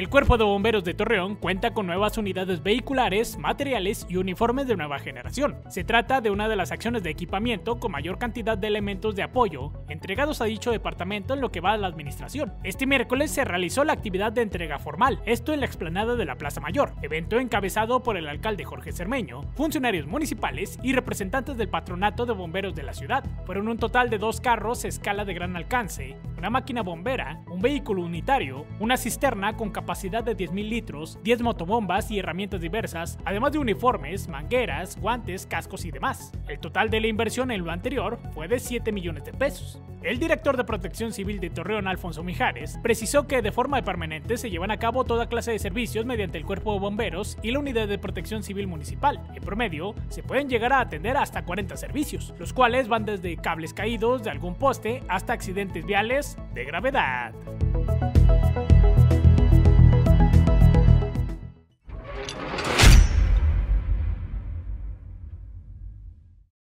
El Cuerpo de Bomberos de Torreón cuenta con nuevas unidades vehiculares, materiales y uniformes de nueva generación. Se trata de una de las acciones de equipamiento con mayor cantidad de elementos de apoyo entregados a dicho departamento en lo que va a la administración. Este miércoles se realizó la actividad de entrega formal, esto en la explanada de la Plaza Mayor, evento encabezado por el alcalde Jorge Cermeño, funcionarios municipales y representantes del patronato de bomberos de la ciudad. Fueron un total de dos carros escala de gran alcance, una máquina bombera, un vehículo unitario, una cisterna con capacidad de 10.000 litros, 10 motobombas y herramientas diversas, además de uniformes, mangueras, guantes, cascos y demás. El total de la inversión en lo anterior fue de 7 millones de pesos. El director de Protección Civil de Torreón, Alfonso Mijares, precisó que de forma permanente se llevan a cabo toda clase de servicios mediante el Cuerpo de Bomberos y la Unidad de Protección Civil Municipal. En promedio, se pueden llegar a atender hasta 40 servicios, los cuales van desde cables caídos de algún poste hasta accidentes viales de gravedad.